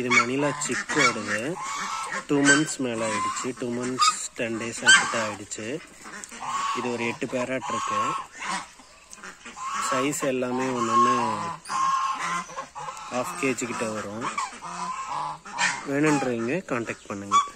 இது மணிலா சிக்கோடது. Two months மேலே ஆயிடுச்சு. டூ மந்த்ஸ் டென் டேஸ் கிட்ட ஆயிடுச்சு. இது ஒரு எட்டு பேராட் இருக்கு. சைஸ் எல்லாமே ஒன்று ஒன்று ஹாஃப் கேஜி கிட்ட வரும். வேணுன்றவங்க காண்டாக்ட் பண்ணுங்கள்